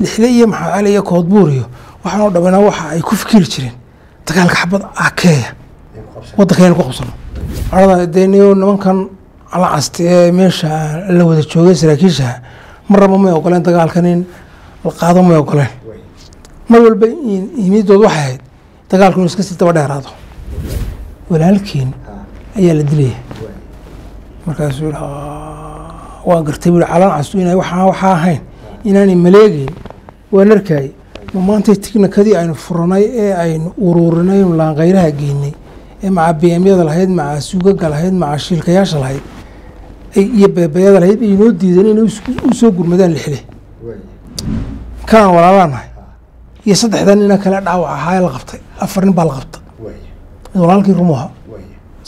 lixle iyo maxaa cali iyo koodbuur iyo waxaanoo waxa ay ku fikiri jireen dagaalka xabad akeeya. Waddankaynu ku qabsano. Arada dee nimankan alacasti ee meesha la wada joogay saraakiisha marnaba may ogoleen dagaalkan in la qaado may ogoleen. Mar walba himiyadood waxay ahayd dagaalku inuu iska sii daba dheeraado. Walaalkiin ayaa la dilaya. Markaasuu waan gartay. Bui calaan castu ina waxaa ahayn inaanay maleegeyn waan arkayay ma maantay tiknikadii aynu furanay ee aynu uruurinay aynu laanqayraha geynay ee maca beemyada lahayd maca sugaga lahayd maca shiilkayaasha lahayd iyo beebayada lahayd ay noo diideen inay u soo gurmadaan lixle kanaan walaalaanahay iyo saddexdan nina kale dhaawac ahaa la qabtay afar nin baa la qabta mid walaalkii rumuha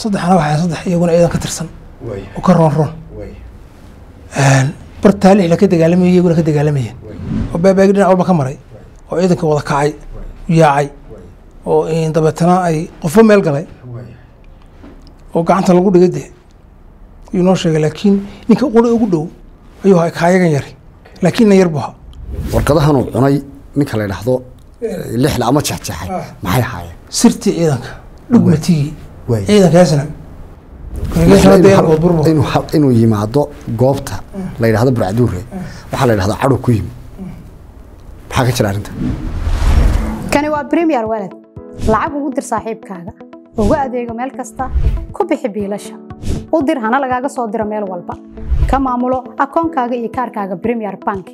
saddexna waxay saddex iyaguna ciidan ka tirsan. Oo ka roon roon. Bartaa lixle ka dagaalamayay iyaguna ka dagaalamayeen oo beebaagi dhinac walba ka maray oo ciidanka wada kacay yaacay oo dabeetana ay qofo meel galay. Oo gacanta lagu dhigay dee ayuu noo sheegay laakiin ninka quri ugu dhow ayuu ha kaayagan yari laakiin na yar buha warqadahanuu cunay ninka la idhaahdo lixle ama jexjeexay maxay ahaayeen? Sirtii ciidanka dhugmatigii Waay. ciidankaasna inuu yimaado goobta la yidhahdo burcduure waxaa la yidhahdaa cadhow ku yimi maxaa ka jira arrinta kani waa premier walad lacag ugu dir saaxiibkaaga ugu adeego meel kasta ku bixi biilasha. U dir hana lagaaga soo diro meel walba. Ka maamulo akoonkaaga iyo kaarkaaga premier bank.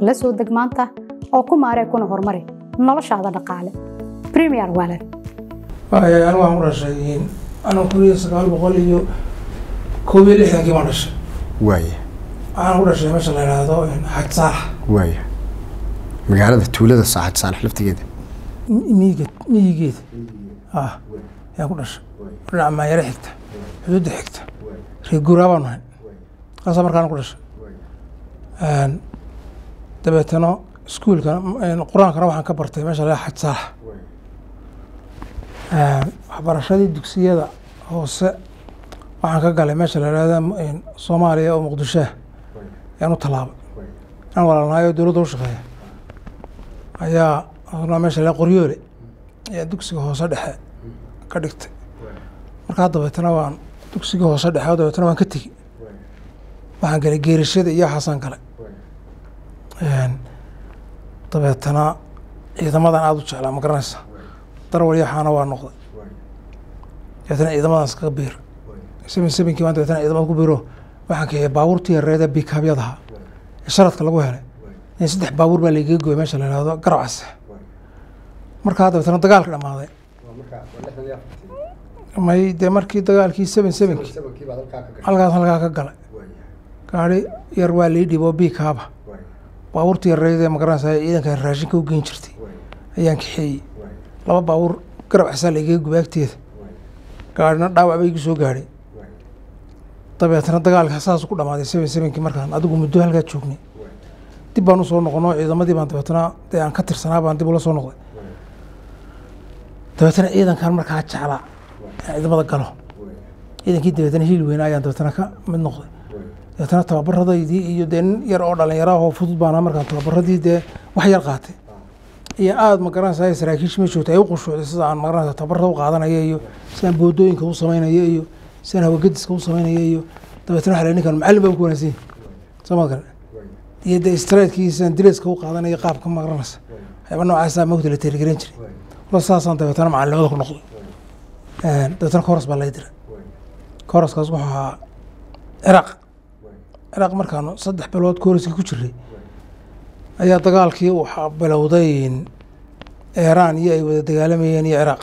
La soo deg maanta oo ku maaree kuna horumari noloshaada dhaqaale. Premier walad anigu waxaan ku dhashay anigu kun iyo sagaal boqol iyo koob iyo lixdankii baan dhashay. Waaya waxaan ku dhashay meesha la yidhaahdo xaj saalax waaya magaalada tuulada saaxad saalax laftigeeda miyigeed miyigeeda? Ah ayaan ku dhashay dhinaca maayare xigta. Xuduudda xigta. Reer guuraa baan nahay kaasaa markaan ku dhashay dabeetana iskuulka qur'aankana waxaan ka bartay meesha la xaj saalax waxbarashadii dugsiyada hoose waxaan ka galay meesha la yidhahda soomaaliya oo muqdishoah ayaan u tallaabay. Aan walaalnahay dowladda u ayaa meesha la qoryoole ayaa dugsiga hoose dhexe ka dhigtay. Markaa dabeetana waan dugsiga hoose dhexe dabeetana waan ka tegi. Waxaan galay geerishada iyo waxaasaan galay. Dabeetana ciidamadan aada u jeclaa ma garanaysa? Darwal yaxaana waa noqday. Dabeetana ciidamadaas kaga biir. Seven sevenkii baan dabeetana ciidamada ku biiro. Waxaan kaxiyay baabuurtii yareeda bikaabyadaha ee sharadka lagu helay saddex baabuur baa laigaga gooyay meesha la yihahdo garabcase markaa dabeetana dagaalka dhamaaday may dee markii dagaalkii seven sevenkii halkaas halkaa ka galay. Gaari yar waa lii dhibo bikaaba baabuurtii yareydee magaranaysa ciidanka raashinka u geyn jirtay. Ayaan kaxeeyey laba baabuur garab casaa laigaga gubay agteeda gaarina dhaawac ba igu soo gaadhay. Dabeetana dagaalka saas ku dhamaaday seven sevenkii markaan. Adigu muddo halkaa joognay dib baan u soo noqono ciidamadii baan dabeetana dee aan ka tirsanaa baan dib ula soo noqday. Dabeetana ciidankan markaa jeclaa ciidamada galo. Ciidankii dabeetana hiil weyna ayaan dabeetana ka mid noqday. Dabeetana tababaradaydii iyo dee nin yar oo dhalinyaro ah oo fudud baana markaan tababaradii dee wax yar qaatay. Iyo aada magaranaysa saraakiisha ma joogta ay u qushuucday sida aan magaranaysa tababarada u qaadanaya iyo sidaan boodooyinka u samaynaya iyo sidaan hawagediska u samaynaya iyo dabeetana waxa la ninkan macallin baa ku wanaagsan yahay. Soo ma garan iyo dee straidkii sidaan direeska u qaadanaya qaabka magaranaysa waxyaaba noocaasaa mogta la tirigaran jiray. Wala saasaan dabeetana macallimada ku noqday. Dabeetana koras baa lay diray koraskaas wuxuu ahaa ciraaq ciraaq markaanu saddex bilood koraskii ku jiray. Ayaa dagaalkii waxaa bilowday eeraan iyo ay wada dagaalamayeen iyo ciraaq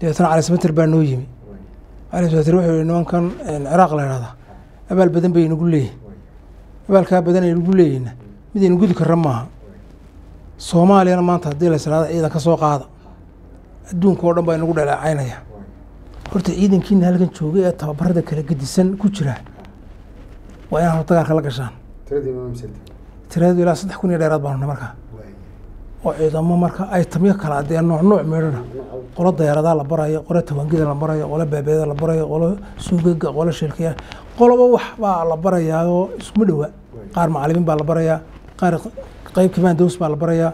dabeetana cali samater baa noo yimi. Cali samater wuxuu yihi nimankan ciraaq la yidhahdaa abaal badan bay nagu leeyihiin abaalkaa badan ay nagu leeyihina mid aynu gudi karra maaha. Soomaaliyana maanta haddii la israada ciidan ka soo qaada. Adduunka oo dhan baa inagu dhaleecaynaya. Horta ciidankiina halkan joogay ee tababarada kala gedisan ku jira waa inaan dagaalka la gashaan. Tiradu ilaa saddex kun iyo dheeraad baanu markaa oo ciidamo marka ay tamyo kala adee nooc nooc meedhana qolo dayaaradaa la barayo qolo tawangida la barayo qolo beebeeda la barayo qolo suugaga qolo shilkaya qoloba wax baa la barayaa oo iskuma dhowa qaar macalimiin baa la barayaa qaar qayb commandos baa la barayaa.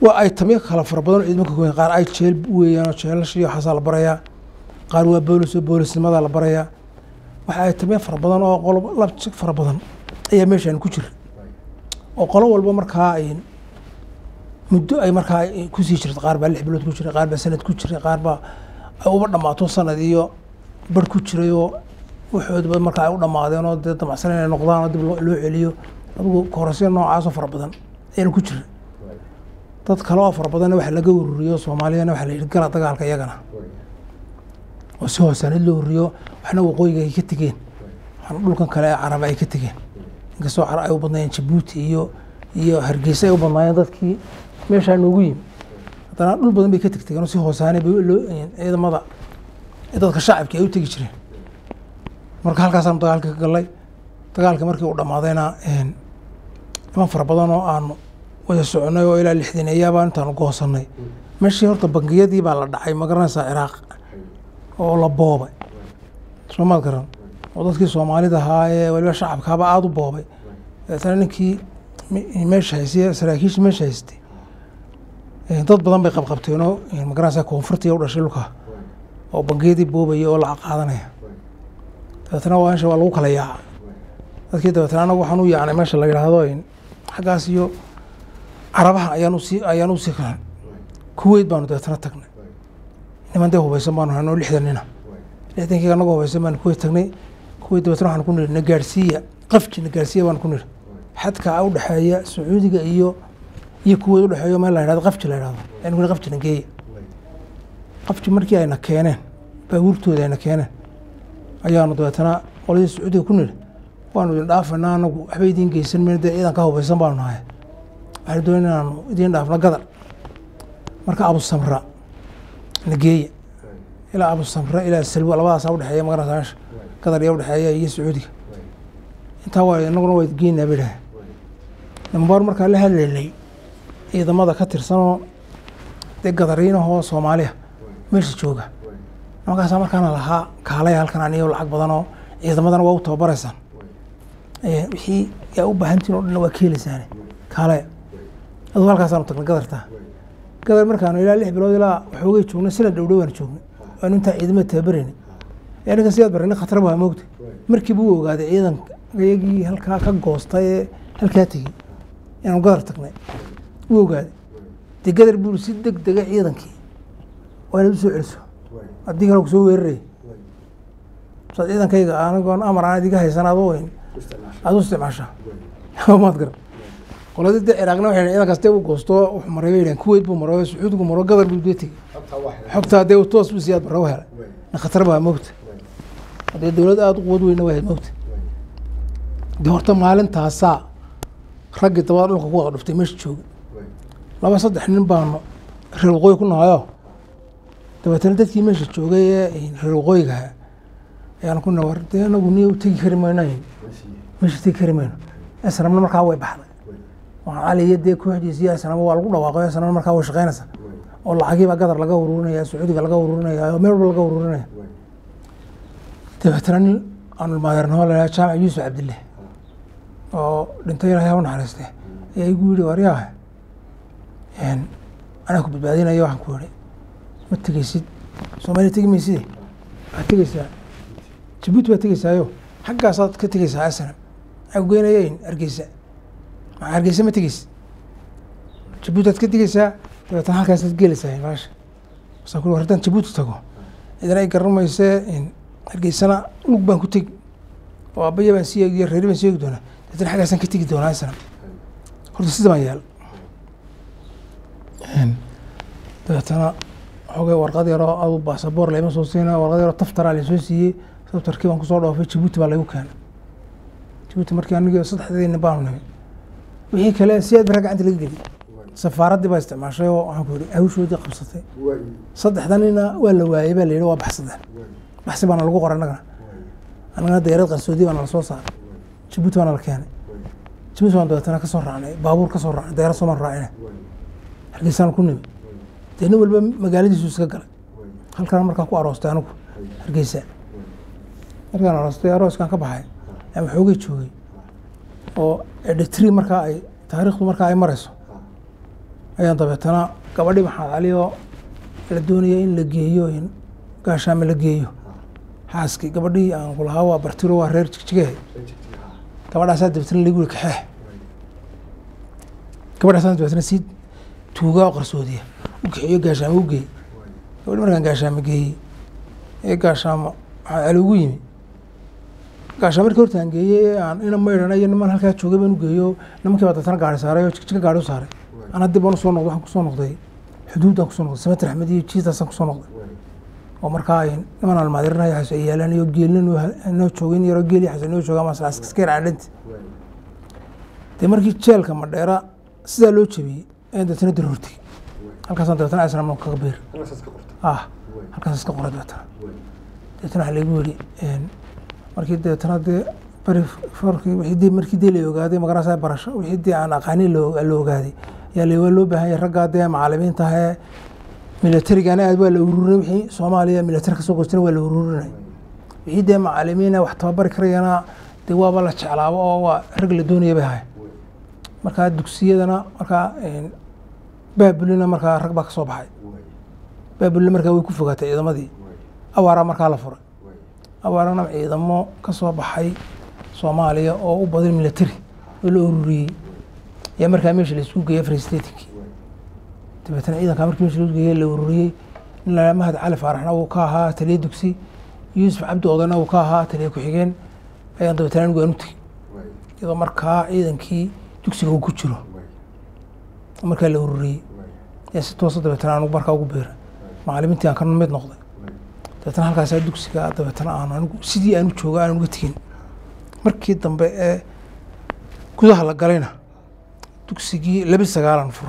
Waa ay tamyo fara badan oo ciidamada ka weyn qaar ay jeel weeyaan oo jeelasha iyo waxaasaa la barayaa. Qaar waa boolis oo boolisnimadaa la barayaa. Waxa ay fara badan oo qolo lab fara badan ayaa meeshaan ku jira. Oo qolo walba markaa muddo ay markaa ku sii jirta qaar baa lix bilood ku jiray qaar baa sanad ku jiray qaar baa ay uba dhammaato sanad iyo bar ku jiray oo waxoodaba markaa ay u dhammaadeen oo dee damacsan inay noqdaan oo dib loo celiyo. Adigu korasyo noocaasoo fara badan ayaan ku jira dad kale oo fara badanna waxa laga ururiyo soomaaliyana waxaa la yidhi gala dagaalka iyagana. Oo si hoosaanid loo ururiyo waxna waqooyiga ay ka tegeen. Waxna dhulkan kale ee caraba ay ka tegeen. Inkastoo carab ay u badnaayeen jabuuti iyo iyo hargeysa ay u badnaayeen dadkii meeshaa noogu yimi haddana dhul badan bay ka tegtegeen oo si hoosaane bay loo ciidamada dadka shacabka ay u tegi jireen. Marka halkaasaan dagaalka ka galnay dagaalka markii uu dhammaadayna niman fara badan oo aanu wada soconay oo ilaa lixdaneeyaabaa intaanu goosanay meeshii horta bangiyadii baa la dhacay ma garanaysaa ciraaq oo la boobay. Soo maad garan oo dadkii soomaalida ahaa ee waliba shacabkaaba aada u boobay. Dabeetana ninkii meesha haystay saraakiisha meesha haystay dad badan bay qabqabteenoo ma garanaysaa koonfurtii u dhashay dhulka? Oo bangiyadii boobaya oo lacag qaadanaya. Dabeetana waa meesha waa lagu kala yaaca. Dadkii dabeetana anagu waxaan u yaacnay meesha la yidhaahdo xaggaas iyo carabaha ayaan u sii ayaan u sii kalan kuweyt baanu dabeetana tagnay. Niman dee hubaysan baanu hanoo lixdan nina. Lixdankii anagu hubaysan baanu kuweyt tagnay. Kuweyt dabeetana waxaan ku nidhi na gaadhsiiya qafji na ku nidhi. Xadka u dhexeeya sacuudiga iyo iyo kuweyt u dhexeeyo meel la yidhahdo qafji la yidhahdo. Ayaan ku nidhi qafji na geeya qafji markii ayna keeneen baabuurtooda ayna keeneen ayaanu dabeetana qoladii sacuudiga ku nidhi waanu idin dhaafanaa anagu waxba idiin geysan mayno dee ciidan ka hubaysan baanu nahay. Waxaanu doonay inaanu idiin dhaafno gadar marka abusamra nageeya ilaa abusamra ilaa salwa labadaasaa udhexeeya magarata meesha. Gadar iyo udhexeeya iyo sacuudiga. Intaa waa inaguna waa geynaa bay dhahay nambar markaa la hadlaynay ciidamada ka tirsanoo dee gadariinahoo soomaaliya meesha jooga. Markaasaa markaana lahaa kaalaya halkan aniyo lacag badan oo ciidamadana waa u tababaraysaan wixii yaa u baahantiin o dhan waa ka helaysaan kaalaya aduu halkaasaanu tagnay gadartaa gadar markaanu ilaa lix bilood ilaa waxoogay joognay sanad dhowdhow joognay waanu intaa ciidamada tababarayna ninka sidaad barani khatar baa moogta. Markiiba u ogaaday ciidan iyagii halkaa ka goostay ee halkaa tegey inaanu gadar tagnay u ogaaday dee gadar si deg dega ciidankii. Waa inaad u soo celiso haddii kale ku soo weeraraya saad ciidankayga anigoon amar aan idiga haysan adoo aad u isticmaashaa maad garan qoladii dee ciraaqna waxay ciidankaas dee u goosto wuxuu maray bay yidhahan kuweyt buu maro sacuudigu maro gadar buu dee tegey. Xogtaa dee toos buu siyaad barra u helay. Na khatar baa moogta haddee dowlad aada u quwad weyna waa moogta dee horta maalintaasaa raggii dabada dhulka ku wada dhuftay meesha jooga laba saddex nin baanu reer waqooyi ku nahayo dabeetana dadkii meesha joogay ee reer waqooyigaha ayaan ku nawar dee anagu tegi kari mayno meesha tegi kari mayno. Esnamna markaa way baxday. Waa caliyo dee kooxdiisa iyo esnama waa lagu dhawaaqay esnamna markaa way shaqeynaysa oo lacagiibaa gadar laga ururinaya sacuudiga laga ururinaya oo meel walba laga ururinaya. Dabeetana nin aanu maadeernimo la jaamac yuusuf cabdille oo dhintay ilahay ha u naxariiste ayaa igu yidhi waryaah anaa ku badbaadinayo waxaan ku yihi ma tegeysid soomaaliya tegi mayside waxaad tegeysaa jabuuti baad tegeysaayo xaggaasaad ka tegeysaa asnam maxaa ku geynayayn hargeysa? Maa hargeysa? Ma tegeysid jabuuti aad ka tegeysaa dabeetana halkaasaad gelaysaa baasha. Masaan ku haddaan jabuuti tago. Idin ay garan maysee lug baan ku tegi. Oo aabaya baan sii eegi reeri baan sii eegi doonaa. Dabeetana xaggaasaan ka tegi doonaa asnam horta sida baan dabeetana xoogay warqad yaroo baasaboor layma soo siina warqad yaroo taftaraa laysoo siiyey taftarkii baan ku soo dhoofay jabuuti baa laygu keenay. Jabuuti markii anigii saddexdeedni baanu nimid wixii kale si aad bara gacanta laga geliy safaaraddii baa isticmaashay oo waxaan ku yihi hawshoodii qabsatay. Saddexdanina waa la waayey baa la yidhi waa baxsadeen baxsi baana lagu qoray annagana annagana dayrad qarsoodi baana la soo saaray. Jabuuti baana la keenay. Jabuuti baan dabeetana ka soo raacnay baabuur ka soo raacnay dayrad soo maan raacina hargeysaan ku nimi dee nin walba magaaladiisu iska galay. Halkaan markaa ku aroostay anigu hargeysa. Markaan aroostay arooskaan ka baxay ama xoogay joogay oo editri markaa ay taariikhdu markaa ay marayso. Ayaan dabeetana gabadhii maxamed cali oo la doonaya in la geeyo in gaashaame la geeyo. Xaaskii gabadhii aan ku lahaa waa bartiro waa reer jigjigehe gabadhaasaa dabeetana lagu kaxeex. Gabadhaasaa dabeetana si tuuga oo qarsoodiya. U kaxeeyo gaashaame u geey gabadhi markaan gaashaame geeyey ee gaashaamo maxamed cali ugu yimi. Gaashaamo markii horta aan geeyey ee aan ina maydhana iyo niman halkaa joogay baan u geeyo nimankii baa dabeetana gaari saaray oo jigjiga gaari u saaray. Dib baan u soo noqday waxaan ku soo noqday. Xuduuddaan ku soo noqday sameter axmed iyo jiidaasaan ku soo noqday. Oo markaa ay niman almaadirinayo xaso ay iyo geelna noo joogin yaroo geel iyo xaso noo jooga ama askeer cadhanti dee markii jeelka madheera sidaa loo jebiyey dir hortay halkaasaan dabeetana islam kaga beer. Ah halkaas iska qoray dabeetana dabeetana waxaa laygu yidhi markii dabeetana dee bari farkii wixii dee markii dee la ogaaday magarasa barasho wixii dee aan aqaanin la ogaaday ayaa la waa loo baahan yahay raggaa dee macalimiinta ahee milatarigana aad waa la ururinay wixii soomaaliya milatari ka soo goostana waa la ururinay. Wixii dee macalimiina wax tababari karayana dee waaba la jeclaabo oo waa rag la doonaya bay ahay markaa dugsiyadana markaa baabulina markaa rag baa ka soo baxay. Baabulina markaa way ku fogaatay ciidamadii. Awaaraa markaa la furay. Awaarana ciidamo ka soo baxay soomaaliya oo u badan milatari oo la ururiyey. Ayaa markaa meesha la isugu geeyay frestatikii dabeetana ciidankaa markii meesha la geeyay la ururiyey mahad cali faaraxna uu ka ahaa taliya dugsi yuusuf cabdi odana uu ka ahaa taliya ku-xigeen ayaan dabeetana anigu aan u tegey iyadoo markaa ciidankii dugsiga uu ku jiro. Markaa la ururiyey si toosa dabeetana anugu markaa ugu beera macalimiintii aan ka mid noqday. Dabeetana halkaasaa dugsiga dabeetana aan anigu sidii aan u joogo aan uga tegin. Markii dambe ee gudaha la galayna dugsigii laba sagaalan fur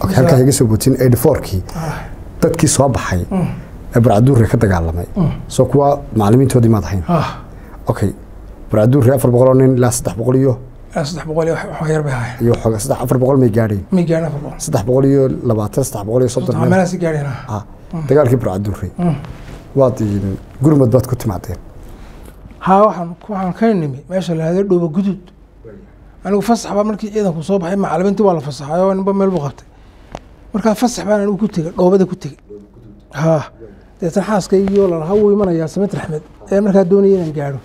okay, halkaa iga soo bootin eighty fourkii dadkii soo baxay ee barcaduurre ka dagaalamay. Soo kuwa macalimiintoodii maad ahayn. Ah. Okay barcaduurre afar boqol oo nin ilaa saddex boqol iyo saddex boqol yar bay ahayn iyo xooga saddex afar boqol may gaadheen may gaadhin afar boqol. Saddex boqol iyo labaatan saddex boqol iyo soddon meel meelahaasi gaadheen ah. Ah dagaalkii barcaduurre waad in gurmad baad ku timaadeen. Haa waxaan waxaan ka nimi meesha la hahdo dhooba guduud. Anigu fasax baa markii ciidanku soo baxay macalimiintii waa la fasaxay oo ninba meel buu qabtay. Markaa fasax baan anigu ku tegey dhoobada ku tegey haa deetan xaaska iyo lalahaa wuu imanayaa samet axmed ee markaa doonaya inaan gaadho.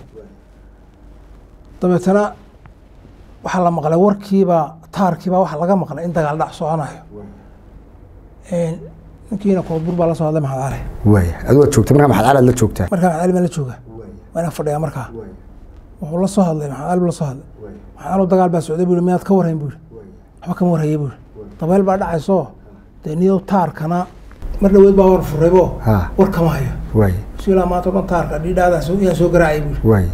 Dabeetana waxaa la maqlay warkiibaa taarkiibaa waxaa laga maqlay in dagaal dhac soconayo ninkiina koodbur baa la soo hadlay maxamed cali waaya aduu waad joogtay markaa maxad calaad la joogtaa markaa maxamed cali baan la jooga? Waa inaan fadhiyaa markaa? Wuxuu la soo hadlay maxamed cali buu la soo hadlay? Maxamed cali dagaal baa socday buu miyaad ka warhayn buu waxba kama warhaya buu dabeel baa dhacaysoo dee niyow taarkana mar dhaweed baa war furaybo war kama hayo. Waaya ilaa maanta o dhan taarka dhidhaadaan soo iyaan soo garaacay buu waaya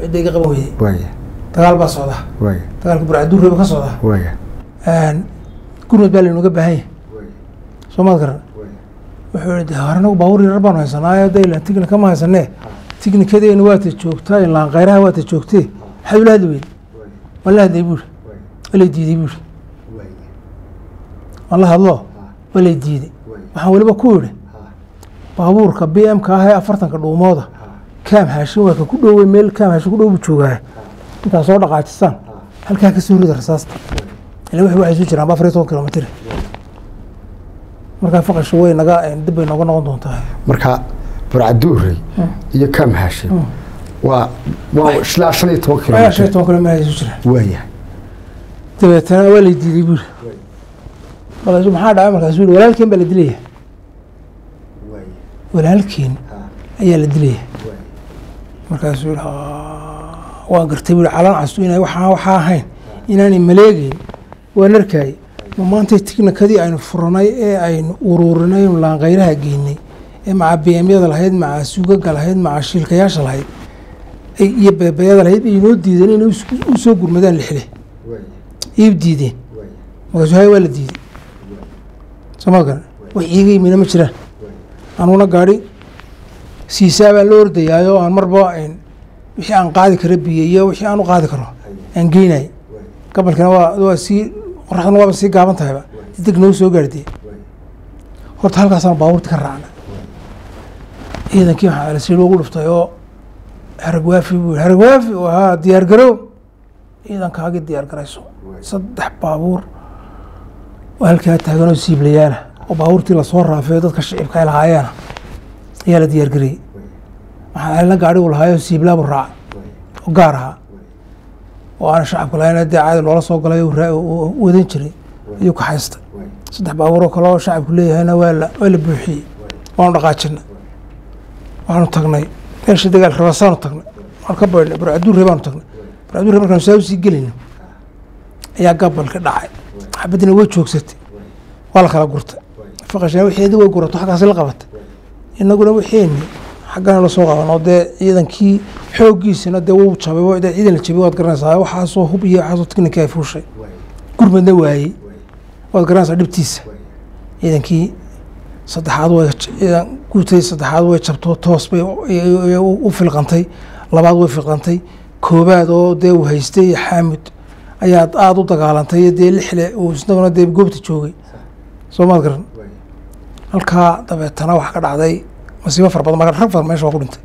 cidda iga qaban weyday waaya dagaal baa socda. Dagaalka burcaduurre buu ka socda. Gurmad baa laynooga baahan yahay soo maad garan. Wuxuu hore anagu baabuur yarar baanu haysanaayo de ilaan tignika kama haysanee? Tignikadeenna waata joogtaa ilaan khayraha waata joogtee maxaad ula hadli weyde waan la hadlay buuri. Waa lay diiday buuri. Waan la hadlo. Waa lay diiday waxaan weliba ku yidhi baabuurka b m ka ah ee afartanka dhuumooda kaam haashin waa ka ku dhowey meel kaam haashin ku dhow buu joogaa intaa soo dhaqaajisaan. Halkaa ka soo rida rasaasta ila wixii waxay soo jiraan afar iyo toban kilomitir markaa faqasha way naga dib bay nooga noqon doontaa. Marka barcaduurey iyo kaam haashin waa waa ilaa shan iyo toban ilaa shan iyo kilomitir toban kilomitir soo jiraan waaya dabeetana waa lay diiday buuri markaasu maxaa dhacay? Markaasu yidhi walaalkeen baa la dilaya. Walaalkeen ayaa la dilaya. Markaasuu "Haa." Waan gartay buuri calan castu inay waxaa waxaa ahayn. Inaanay maleegeyn waan arkayay ma maantay tignikadii aynu furanay ee aynu ururinay aynu laanqayraha geynay. Ee maca beemyada lahayd maca sugaga lahayd maca shiilkayaasha lahayd. Ay- iyo beebeeyada lahayd ay inoo diideen inay isku- u soo gurmadaan lixle. Iib diideen. Markaasuu hay waa la diiday sooma garan wax iiga yimina ma jiraan. Anuguna gaadhi siisaa baan la ordayaayo aan marba wixii aan qaadi karo biyo iyo wixii aan u qaadi karo aan geynay gabalkana waa waa sii qoraxdana waaba sii gaaban tahayba deg noo soo gaardiyey horta halkaasaan baabuurta ka raacna. Ciidankii waxaa alasiir ugu dhuftay oo harag waafi buu waafi oo haa diyaar garow. Ciidankaagii diyaar garayso. Saddex baabuur. Oo halkaa taagan oo siiblayaala oo baabuurtii la soo raafay oo dadka shicibka ay lahaayeena ayaa la diyaargariyey waxaa alina gaadhigu lahaayo siiblaabu raacay oo gaar ahaa oo aan shacabka lahayn dee caadi loola soo galay wadan jiray ayuu ka haystay. Saddex baabuuroo kale oo shacabku leeyahayna waa la waa la buuxiyey waanu dhaqaajinay waanu tagnay. Meeshii dagaal rabasaanu tagnay waan ka baydhnay barcaduurre baanu tagnay. Barcaduurre markaanu saa u sii gelayno ayaa gabalka dhacay. Xabadina way joogsatay waa la kala gurtay. Faqashina wixeedii way gurato xaggaasi la qabatay. Inaguna wixeeni xaggana la soo qabanoo dee ciidankii xooggiisina dee wuu jabay ciidan la jabay waad garanaysaa waxaasoo hub iyo waxaasoo tiknika ay fuushay. Gurmadna waayey waad garanaysaa dhibtiisa. Ciidankii saddexaad way ciidan guutay saddexaad way jabto toos bay u filqantay labaad way filqantay koobaad oo dee uu haystay iyo xaamud ayaad aada u dagaalantay dee lixle uu isnaguna dee goobta joogay. Soo maad garan. Halkaa dabeetana waxaa ka dhacday masiibo fara badan marka rag badan meesha waa ku dhintay.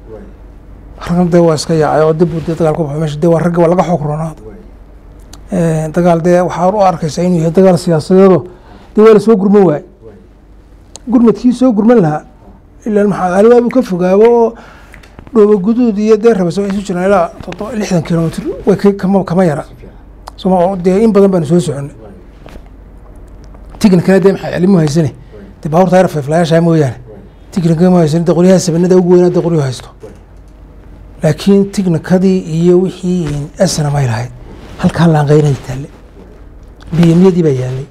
Ragna dee waa iska yaacay oo dib dee dagaal ku baxay meesha dee waa ragga waa laga xoog roonaaday dagaal dee waxaa u arkaysaa inuu yahay dagaal siyaasadeedo. Dee waa la soo gurman waayey. Gurmadkii soo gurman lahaa ilaa maxamed cali waabuu ka fogaabo oo dhoobo guduud iyo dee rabaso isu jiraan ilaa toddoba lixdan kilomitr way ka- kama kama yara. Soma dee in badan baanu soo soconay tignikana dee maxaa celimu haysane dee baabuurta yar feeflayaashaa mooyaane tignika ma haysan dee qoryaha sabanada ugu weynaa dee qoryu haysto. Laakiin tignikadii iyo wixii asna may lahayd halkaa laanqeynay taalle biyemyadii baa yaallay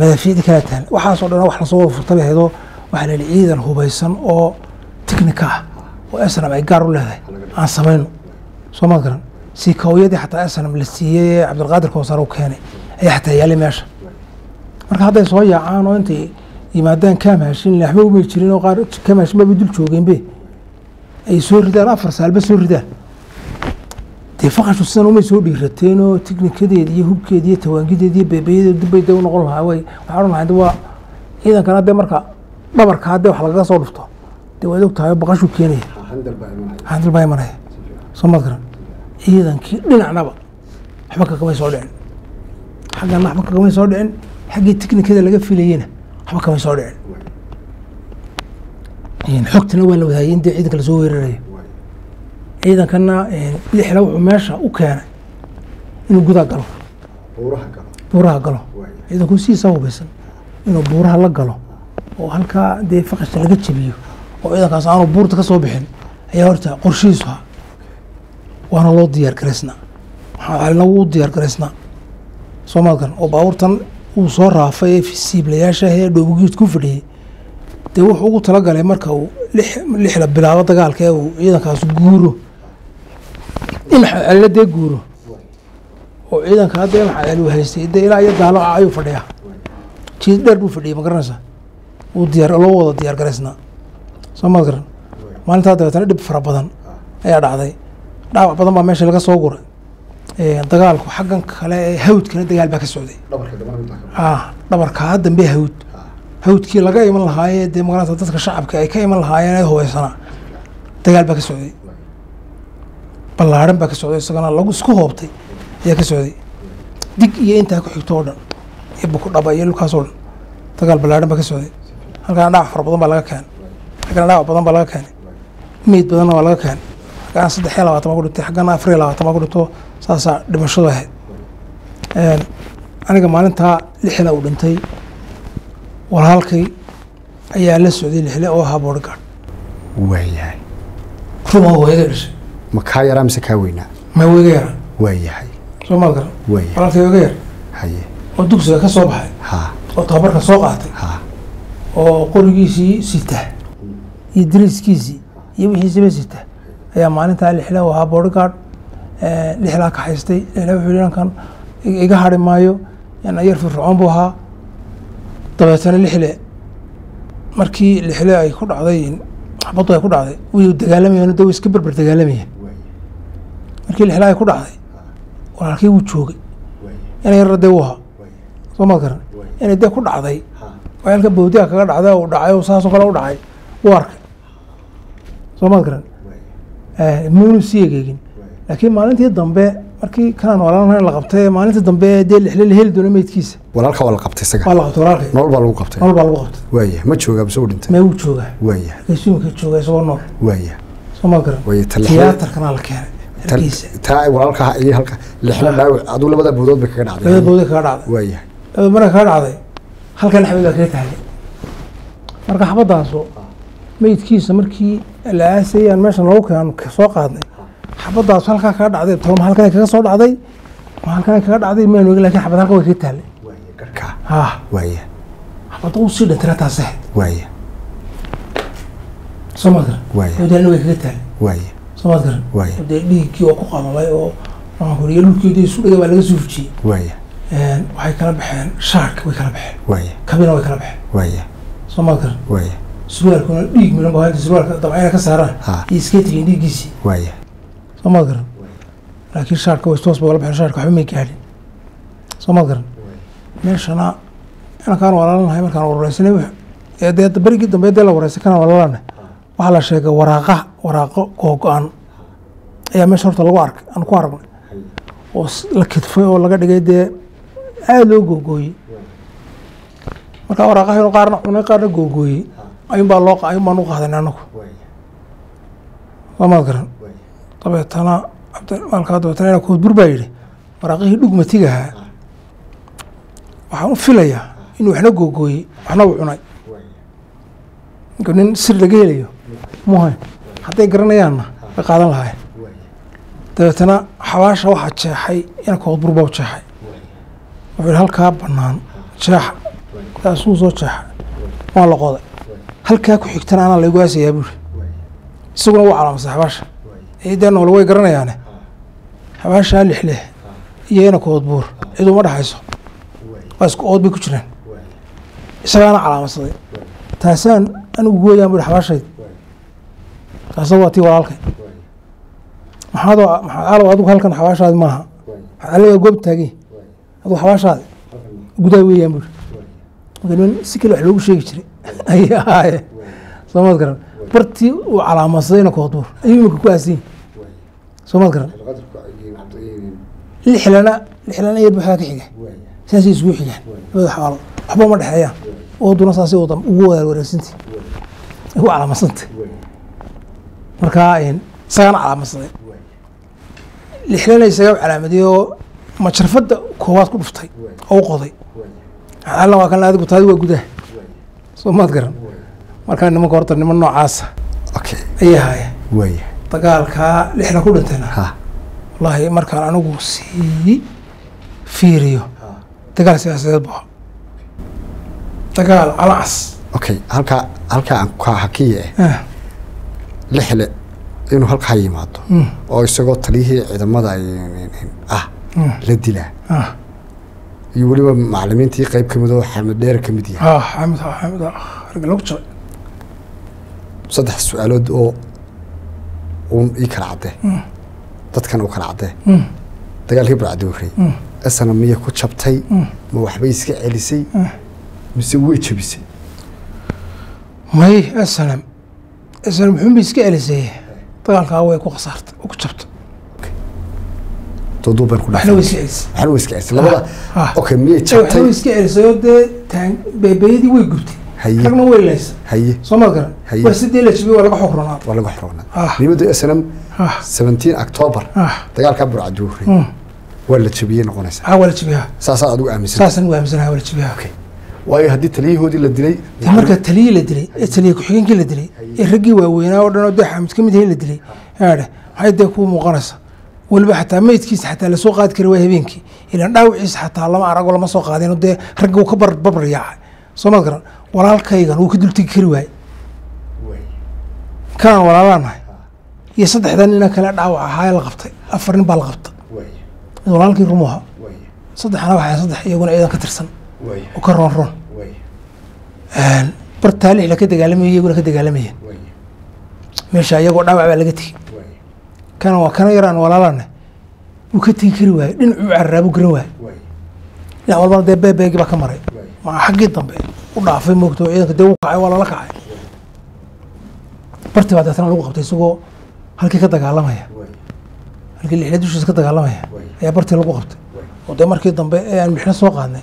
madaafiicdii kala taal waxaasoo dhan wax la soo wada furta bay ahaydoo waxaa la yidhi ciidan hubaysan oo tiknika ah. Oo asnam ay gaar u leedahay? Aan samayno. Soo maad garan. Siikawiyadii xataa asnam la siiyey ee cabdilqaadir koosar uu keenay ayaa xataa yaallay meesha. Marka hadday soo yaacaan oo intay yimaadaan kaamaashin waxba umay jirin oo qaar kaamaashin baba dul joogeenbe ay soo ridaan afar saalba soo ridaan dee faqashu sidan umay soo dhiirateen oo tiknikadeedi iyo hubkeedi iyo tawaangideedi iyo beebeyadeedi dibbay dee u noqon lahaa way. Waxaa odhan lahayd waa ciidankana dee marka dhabarka haddee wax lagaga soo dhufto dee waad og tahay baqashuu keenaya handal baa imanaya. Soo maad garan ciidankii dhinacnaba waxba kagamay soo dhicin. Xaggana waxba kagamay soo dhicin. Xaggii tiknikada laga filayena waxba kamay soo dhicin xogtana waa la wadaayay in dee ciidanka la soo weerarayo ciidankana lixla wuxuu meesha u keenay inuu gudaa galo. Buuraha galo. Ciidanku siisaa hubaysan inuu buuraha la galo oo halkaa dee faqashta laga jebiyo oo ciidankaas aanu buurta ka soo bixin ayaa horta qorshihiisu ha waana loo diyaar garaysnaa maxaa alina wuu diyaar garaysnaa soo maadkan oo baabuurtan uu soo raafay ee siiblayaasha ee dhoobugiid ku fadhiyey dee wuxuu ugu talagalay marka uu lix lixla bilaabo dagaalka ee uu ciidankaas guuro. In maxamed dee guuro. Oo ciidanka hadda maxamed cali uu haystay dee ilaa iyo daalo ah ayuu fadhiyaa. Jiid dheer buu fadhiyey ma garanaysaa wuu diyaar loo wada diyaar garaysnaa. Soo maad garan maalintaa dabeetana dhib fara badan ayaa dhacday. Dhaawac badan baa meesha laga soo guray dagaalku xaggan kale ee hawdkana dagaal baa ka socday. Dhabarkaa dambe hawd. Hawdkii laga iman lahaayee dee magaranta dadka shacabka ay ka iman lahaayeen ee hubaysanaa dagaal baa ka socday. Ballaadhan baa ka socday isagana lagu isku hoobtay ayaa ka socday. Dig iyo intaa ku xigto oo dhan iyo buku dhaba iyo dhulkaas oo dhan. Dagaal ballaadhan baa ka socday. Halkaana dhaawac fara badan baa laga keenay. Halkana dhaawac badan baa laga keenay. Meyd badanna waa laga keenay halkana saddex iyo labaatan baa ku dhintay xaggana afar iyo labaatan baa ku dhinto saasaa dhimashadu ahayd. Aniga maalintaa lixda uu dhintay walaalkay ayaa la socday lixle oo ahaa boodhgaad waayahay ruma hooyada dhashay ma kaa yaraa mise kaa weynaa? Ma wega yara waayahay soo maad garan walaalkay wega yar haye. Oo dugsiga ka soo baxay? Ha oo tababarka soo qaatay? Ha oo qorigiisii sita iyo dariiskiisii iyo wixiisiba sita ayaa maalintaa lixle ahaa boodhgaad lixlaa ka haystay. Lixle wuxuu yihi ninkan iga hari maayo. Yar firfircoon buu ahaa. Dabeetana lixle markii lixle ay ku dhacday xabaddu ay ku dhacday way dagaalamayeen de way iska berber dagaalamayeen markii lixle ay ku dhacday walaalkii wuu joogay. Inay yarra dee u ahaa. Soo maad garan. Inay dee ku dhacday. Oo halka bawdiga kaga dhacday uu dhacay oo saasoo kale u dhacay wuu arkay. Soo maad garan muunu sii egeegin. Laakiin maalintii dambe markii kanaan walaalnahay la qabtay maalinta dambe dee lixle la heli doono meydkiisa. Walaalka waa la qabtay isaga. Waa la qabtay walaalkay nolol baa lagu qabtay. Nolol baa lagu qabtay. Waaya ma joogaa mise u dhintay? Mee wuu joogaa? Waaya geesuumka joogaa isagoo nool. Waaya soo ma garan. Way tala- tiyaatarkana la keenay taa walaalka iyo halka lixla dhaawac aduu labada boodood bay kaga labada dhacday bowday kaga dhacday. Waaya labada marka kaga dhacday. Halkan xabad baa kaga taallay marka xabadaasu meydkiisa markii la aasayay aan meeshan loogu keenan soo qaadnay. Xabadaasu halkaa kaga dhacday tolma halkan kaga soo dhacday halkan kaga dhacday maan ogin laakiin xabad halkan way kaga taallay ha. Waaya xabadda uu sii dhintay taas ahayd waaya soo maad garan Waaya. wadaalna way kaga taallay waaya soo maad garan Waaya. dee dhiiggii oo ku qalalay oo maxaan ku riyo dhulkeedii isu dhigay baa laga soo fujiyey waaya waxay kala baxeen shaarka way kala baxeen. Waaya kabina way kala baxeen. Waaya soo maad garan waaya surwaalkuna dhiig baa inta surwaalka dabcayna ka saaraan. Iyo iska tegeen dhiiggiisii waaya soo maad garan. Laakiin shaarka way toos bay kala baxeen shaarka waxba may gaadhin soo maad garan. Meeshana inankaan walaalanahay markaan warwareysanay dee berigii dambe dee la wareysay kanaan walaalanahay waxaa la sheegay waraaqa waraaqo googo-an ayaa meesha horta lagu arkay aan ku aragnay oo la kidfay oo laga dhigay dee aada loo googooyey. Marka waraaqahaynu qaarna cunay qaarna googooyey ayuunbaa loo ayuun baan u qaadanay anagu lamaad garan dabeetana cabdimaalkaa dabeetana ina koodbur baa yidhi waraaqihii dhugmatigahaa waxaan u filayaa inuu waxna googooyey waxna uu cunay ninka nin sir laga helayo? Muhay. Hadday garanayaanna way qaadan lahaayeen dabeetana xabaasha waxaa jeexay ina koodbur baa u jeexay? Wuxuu halkaa bannaan jeexa. Kaasuu soo jeexa. Waa la qoday halkaa ku xigtana anaa laygu aasayaa buuri isaguna wuu calaamasay xabaasha. Ciidee noole way garanayaane. Xabaashaa lixleh iyo ina koodbuur cid uma dhexayso waa isku ood bay ku jiraan isagaana calaamadsaday taasaan anigu gooyaan buhi xabaashayd. Taasa waa tii walaalkay. Maxaad maxaad caalow adigu halkan xabaashaadi maaha. Aleegaa goob taagay. Adigu xabaashaadi. Gudaa weeyaan buuri marka niman si kale wax loogu sheegi jiray soomaad garan. Bartii uu calaamadsadayna koodbuur ayuu iminka ku aasan soomaad garan. Lixlana lixlana yar buxaa ka xiga. Saasay isugu xigaan labada xabaalo waxba uma dhexeeyaan ooduna saasay wada ugu wadaal wareegsantay ugu calaamasantay markaa isagaana calaamadsaday lixlana isaga calaamadiyey oo majarfadda koowaad ku dhuftay? Oo qoday. Alna waa kan adigu taadi waa gudaha soo maad garan. Markaa nimanka horta niman noocaasa okay ayay haayeen waaya dagaalkaa lixda ku dhintayna. Ha. Wallaahi markaan anigu sii fiiriyo. Dagaal siyaasadeed bu ahaa dagaal calacas okay halkaa halkaa aan ka hakiye. Ah lixle inuu halkaa yimaado. Oo isagoo taliyihii ciidamada ah la dilaa. Ah iyo weliba macalimiintii qeyb ka mid oo xamed dheer ka mid yahay. Ah ah ah lagu saddex su'aalood oo uun ii kala caddee dadkan uu kala caddee dagaalkii barcadowrey asana miya ku jabtay? Ma waxbay iska celisay? Mise way jebisay may asalam asalam muxuunbay iska celisay? Dagaalkaa way ku khasaartay oo ku jabtay dooduuban ku waxna way dhaafay iska celisay waxna way iska celisay labada ah. okay miyay waxna way jabtay iska celisay oo dee taan beebeeyadii way gubtay. Haye. ragna way laysay. Haye. Soo maad garan. Haye. waa sidii la jabiyey waa laga xog ronaad waa lagu xoroonaa Ah. nimada snm 17 october. Dagaalkaa burcadowrey waa la jebiyey noqonaysaa waa la jabiyaa saasaa adigu aaminsan saasaan u aaminsanahay waa la jabiyaa waayo haddii taliyahoodii la dilay dee marka taliyii la dilay ee taliya ku-xigeenkii la dilay ee raggii waaweynaa oo dhan oo dee xamid ka mid yahay la dilay. Yaadhe maxay dee kuu muuqanaysa weliba xataa meydkiisa xataa la soo qaadi kari waaya habeenkii. Ilaan dhaawiciisa xataa lama arago lama soo qaadeen oo dee ragga uu ka bar barbar yaacay soo maad garan walaalkaygan wuu ka dultegi kari waayey kanaan walaalaanahay iyo saddexdan nina kale dhaawac ahaa ee la qabtay. Afar nin baa la qabta walaalkii rumuha saddexna waxaa saddex iyaguna ciidan ka tirsan. Oo ka roon roon. Bartaa lixla ka dagaalamayay iyaguna ka dagaalamayeen meesha iyagoo dhaawac baa laga tegey kana waa kana yaraan walaalana wuu ka tegi kari waaye dhinacuu cararaabu garan waaye dhinac walbana dee beebeegii baa ka maray. Maa xaggii dambe u dhaafay moogta oo ciidanka dee u kacay waa lala kacay barti baa deetana lagu qabtay isagoo halkii ka dagaalamaya. Halkii lixle dushiisa ka dagaalamaya. Ayaa bartii lagu qabtay. Oo dee markii dambe ee aan lixle soo qaadnay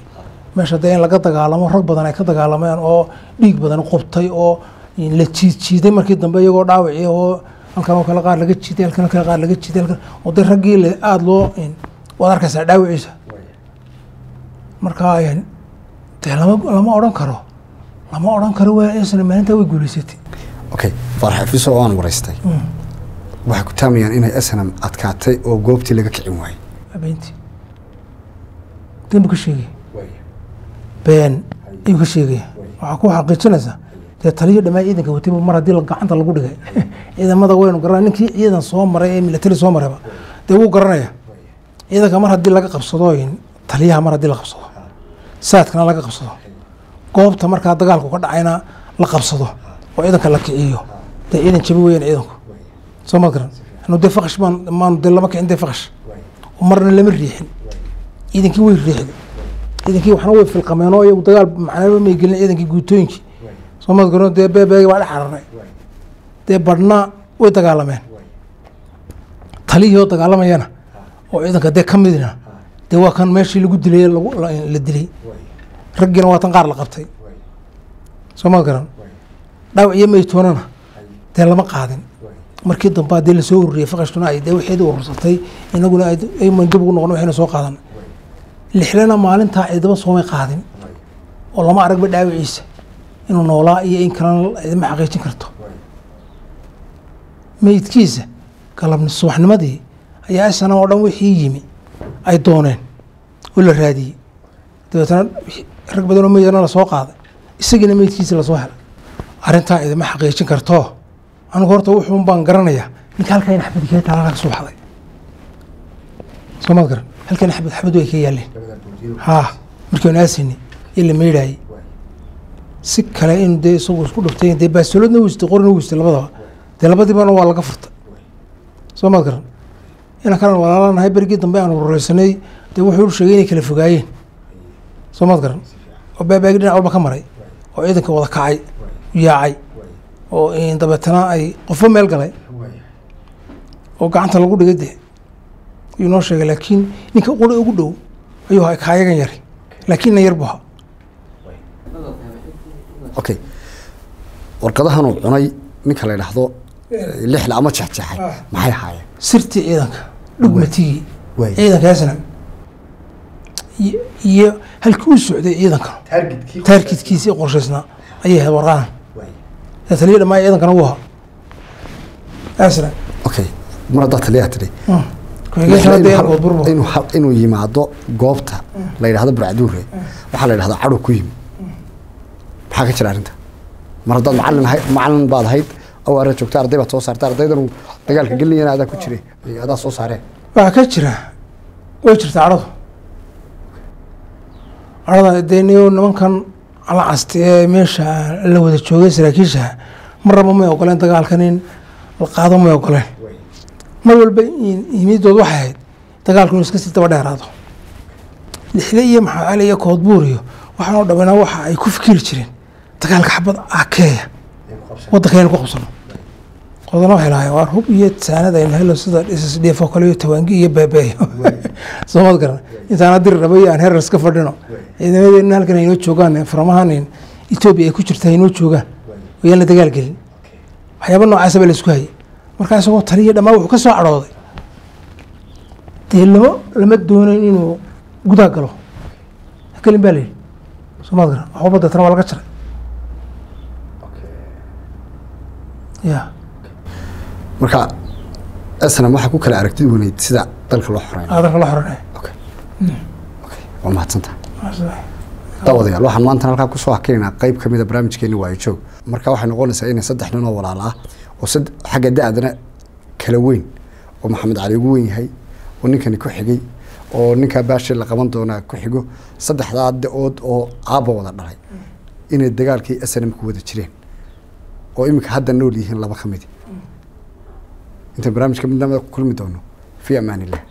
meesha dee in laga dagaalamo rag badan ay ka dagaalameen oo dhiig badan qubtay oo la jiid jiiday markii dambe iyagoo dhaawaci oo halkan oo kale qaar laga jiiday halkan kale qaar laga jiiday halkan oo raggii le aada loo waad arkaysaa dhaawaciisa marka dee lama lama odhan karo. Lama odhan karo waa isna maalintaa way guulaysatay okay faarax xafiiso oo aan waraystay waxay ku taamayaan inay snm adkaatay oo goobtii laga kicin waayey. Habeentii been buu ka sheegaya been ayuu ka sheegaya waxaa ku xaqiijinaysaa dee taliyo dhammaan ciidanka watayba mar haddii gacanta lagu dhigay. Ciidamada waynu garanaa ninkii ciidan soo maray ee military soo marayba dee wuu garanaya. Ciidanka mar haddii laga qabsado taliyaha mar haddii la qabsado saadkana laga qabsado. Goobta markaa dagaalku ka dhacayna la qabsado oo ciidanka la kiciyo. Dee ciidan jabi weeyaan ciidanku. Soo ma garan? Anu dee faqash baan maanu dee lama kicin dee faqash. Oo marna lama riixin. Ciidankii way riixday. Ciidankii waxna way filqameen oo dagaal macnaba may gelin ciidankii guutooyinkii soo ma garan dee beebeegi baa dhex cararay dee badhna way dagaalameen talihii oo dagaalamayana oo ciidanka dee ka midna dee waa kan meeshii lagu dilay la la dilay raggiina waa tan qaar la qabtay soo ma garan dhaawac iyo maytoonana dee lama qaadin markii dambe haddii la soo ururiyey faqashtuna ay dee waxeedi urursatay inaguna ay ayman dib ugu noqon waxayna soo qaadan lixlena maalintaa ciidamo soomay qaadin oo lama aragba dhaawiciisa inuu noolaa iyo in kalena idima xaqiijin karto. Meydkiisa galabni subaxnimadii ayaa isana oo dhan wixii yimi ay dooneen oo la raadiyey. Dabeetana wixii- rag badan oo meydana la soo qaaday isagiina meydkiisa la soo helay. Arrintaa idima xaqiijin karto. Anigu horta wuxuun baan garanayaa ninka halkaa in xabad kee taala ka soo baxday. Soo maad garan halkan xabad xabad way ka yaaleen haa markii aan aasini iyo la meydhaayey si kale in dee isagu isku dhuftay dee baasolodna wistay qorina wistay labadaba dee labadiibana waa laga furtay soo maad garan. Inaan kalan walaalanahay berigii dambe aan urureysanay dee wuxuu sheegay inay kala fogaayeen. Soo maad garan. Oo baabaagi dhinac walba ka maray oo ciidanka wada kacay yaacay oo dabeetana ay qofba meel galay oo gacanta lagu dhigay dee. Ayuu noo sheegay laakiin ninka quri ugu dhow ayuu ahaa kaayagan yari. Laakiin na yar buu ahaa okay warqadahan uu cunay ninka la yidhaahdo lixla ama jexjeexay maxay ahaayeen? Sirtii ciidanka dhugmatigii Waay. ciidankaasna iyo- iyo halkii u socday ciidankan taarkidkiisii qorshaysnaa. Ayay ahayd warqadan. Ee taliya dhammaan ciidankana wuu ahaa. Asna okay mar haddaa taliyaa tidhi. Burbu inuu yimaado goobta la yidhahdo burcaduure waxaa la yidhahdaa cadhow ku yimi maxaa ka jira arrinta. Mar haddaad macalin macalin baad ahayd aw ara joogta arday baad soo saartay ardaydan uu dagaalka gelinayana adaa ku jire adaa soo saareen. Waxaa ka jira way jirtaa cadhadu cadhada dee nimankan alacasti ee meesha la wada joogay saraakiisha marnaba may ogoleen dagaalkan in la qaado may ogoleen. Mar walba yimidood waxay ahayd dagaalku inuu iska sii daba dheeraado. Lixle iyo maxaa cali iyo koodbuur iyo waxaan oo dhamina waxa ay ku fikiri jireen dagaalka xabad akeeya waddankaynu ku qabsano. Qodana waxay lahaayeen waar hub iyo saanad aynu helo sida ssdf oo kale iyo tawaangi iyo beebeeyo soomad garan. Intaana diri raba iyo aan herar iska fadhino. Ciidamadeena halkan aynoo joogaan faramahan etoobiya ay ku jirta aynoo joogaan wayaan la dagaal gelin. Waxyaaba noocaasa baa la hayay. Markaa isagoo taliya dhammaan wuxuu ka cadhooday. Dee lama lama doonayn inuu gudaa galo. Hakelin baa la yidhi. Soomaad garan. Waxba deetana waa laga jaray marka snam waxaa ku kala aragtid wanayd sida dalka loo xoreyn adarka la xoranay okay. Okay. Waa daawadayaal waxaan maanta halkaa ku soo hakinaynaa qeyb ka mida barnaamijkeeni waayo joog marka waxay noqonaysaa inay saddex nin oo walaala ah oo xagga da-dana kala weyn oo maxamed cali ugu weyn yahay oo ninkani ku xigay oo ninkaa baashi la qaban doonaa ku xigo saddexdaa da'ood oo aabba wada dhalay. Inay dagaalkii snm ku wada jireen oo iminka hadda nool yihiin laba ka midi intaan barnaamijka midnamada ku kulmi doono. Fi amaan illah